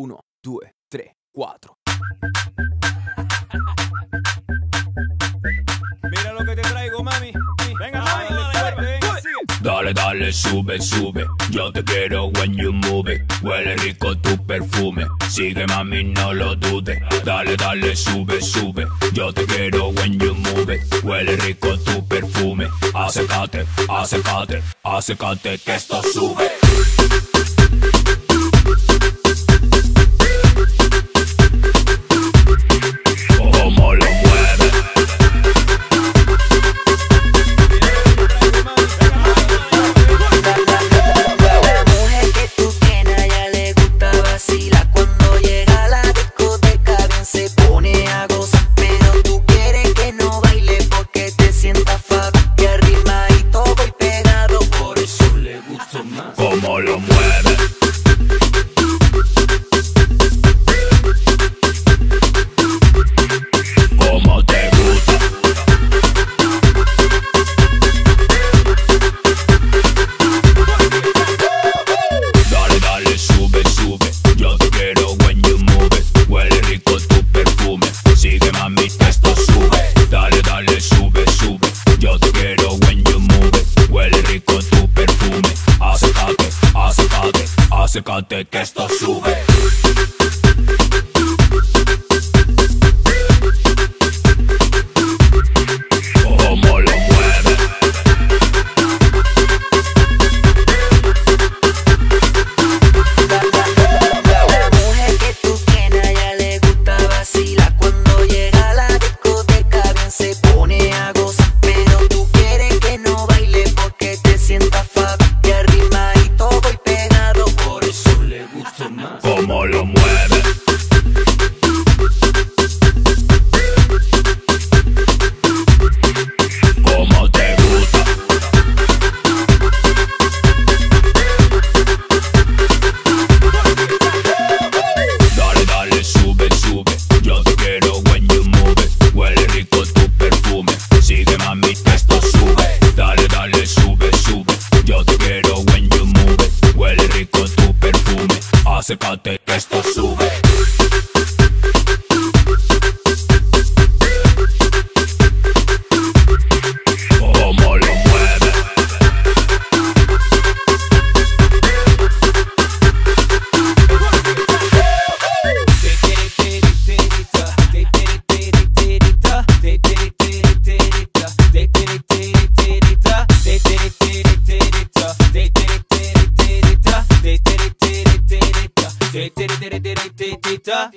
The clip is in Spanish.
1, 2, 3, 4. Mira lo que te traigo, mami. Venga, ah, mami, dale, dale, dale, sube, sube. Yo te quiero when you move. Huele rico tu perfume. Sigue, mami, no lo dudes. Dale, dale, sube, sube. Yo te quiero when you move. Huele rico tu perfume. Acércate, acércate, acércate que esto sube. Que esto sube. Como lo mueve. Como te gusta. Dale, dale, sube, sube. Yo te quiero. acércate que esto sube. Tita.